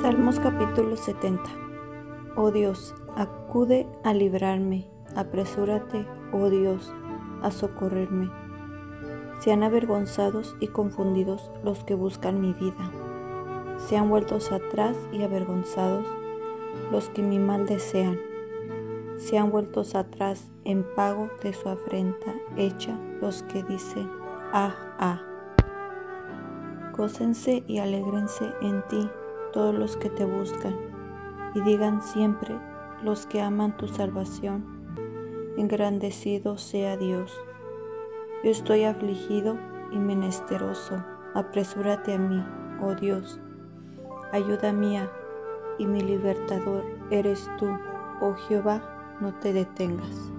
Salmos capítulo 70 Oh Dios, acude a librarme, apresúrate, oh Dios, a socorrerme. Sean avergonzados y confundidos los que buscan mi vida. Sean vueltos atrás y avergonzados los que mi mal desean. Sean vueltos atrás en pago de su afrenta hecha los que dicen, ah, ah. Gócense y alégrense en ti todos los que te buscan, y digan siempre los que aman tu salvación, engrandecido sea Dios. Yo estoy afligido y menesteroso, apresúrate a mí, oh Dios. Ayuda mía y mi libertador eres tú, oh Jehová, no te detengas.